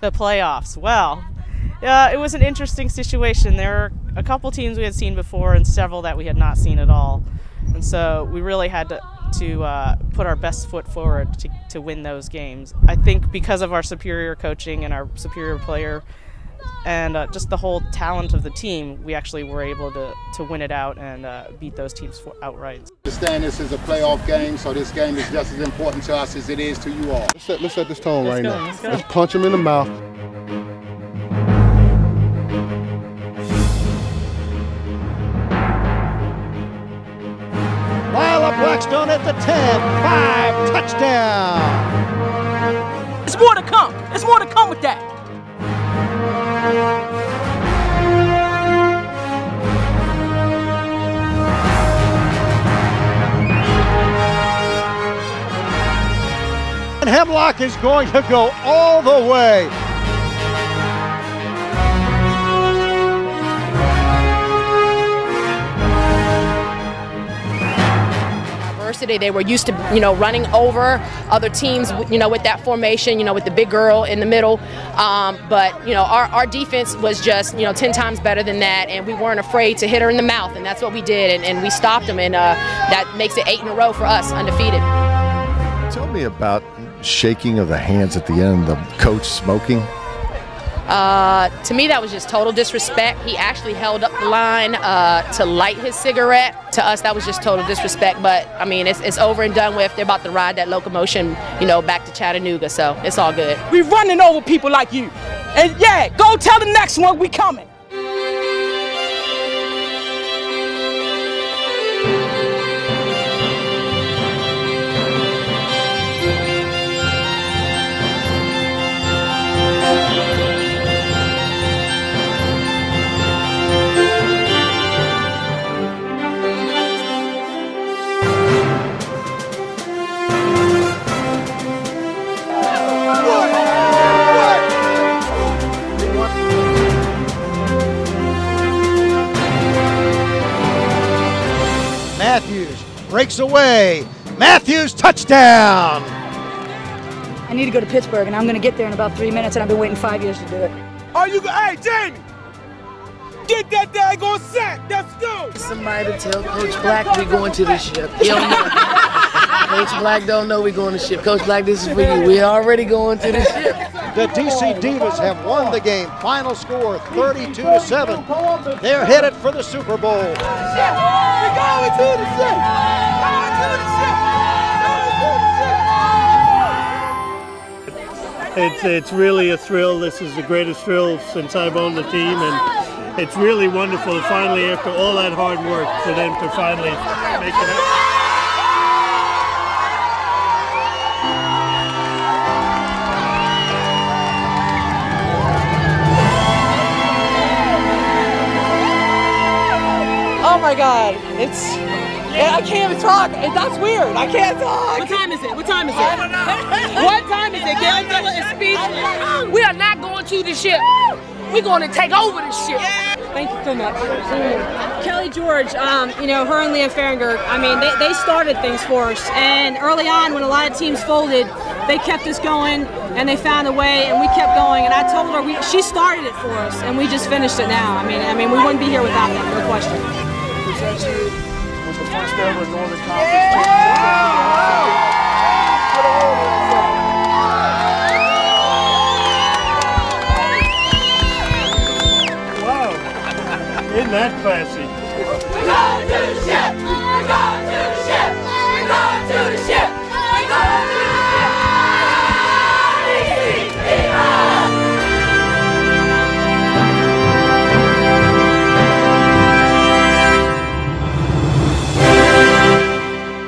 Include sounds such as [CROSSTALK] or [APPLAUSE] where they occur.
The playoffs. Well, uh, it was an interesting situation. There were a couple teams we had seen before and several that we had not seen at all. And so we really had to, to uh, put our best foot forward to, to win those games. I think because of our superior coaching and our superior player and uh, just the whole talent of the team, we actually were able to, to win it out and uh, beat those teams outright. Understand this is a playoff game, so this game is just as important to us as it is to you all. Let's set, let's set this tone Let's right go, now. let's. Let's punch him in the mouth. Lila Blackstone at the 10, 5, touchdown. There's more to come. There's more to come And Hemlock is going to go all the way. University, they were used to, you know, running over other teams, you know, with that formation, you know, with the big girl in the middle. Um, but, you know, our, our defense was just, you know, 10 times better than that, and we weren't afraid to hit her in the mouth, and that's what we did, and, and we stopped them, and uh, that makes it eight in a row for us, undefeated. Tell me about shaking of the hands at the end, the coach smoking. Uh, to me, that was just total disrespect. He actually held up the line uh, to light his cigarette. To us, that was just total disrespect. But I mean, it's, it's over and done with. They're about to ride that locomotion, you know, back to Chattanooga. So it's all good. We're running over people like you. And yeah, go tell the next one we coming. Breaks away. Matthews, touchdown. I need to go to Pittsburgh, and I'm going to get there in about three minutes, and I've been waiting five years to do it. Are you? Hey, Jamie, get that daggone sack. Let's go. Somebody tell Coach Black we going to the ship. He don't know. [LAUGHS] Coach Black don't know we going to ship. Coach Black, this is for you. We already going to the ship. The DC Divas have won the game. Final score 32 to 7. They're headed for the Super Bowl. We're going to the ship. It's it's really a thrill. This is the greatest thrill since I've owned the team, and it's really wonderful. Finally, after all that hard work, for them to finally make it. happen. Oh my God, it's. Yeah, I can't even talk. And That's weird. I can't talk. What time is it? What time is it? [LAUGHS] what time is it? Gail Miller is speechless. We are not going to the ship. We're going to take over the ship. Thank you so much. Kelly George, um, you know, her and Leah Farringer, I mean, they, they started things for us. And early on, when a lot of teams folded, they kept us going and they found a way and we kept going. And I told her, we, she started it for us and we just finished it now. I mean, I mean, we wouldn't be here without them, no question. Was the first ever Northern Conference. Wow, isn't that classy?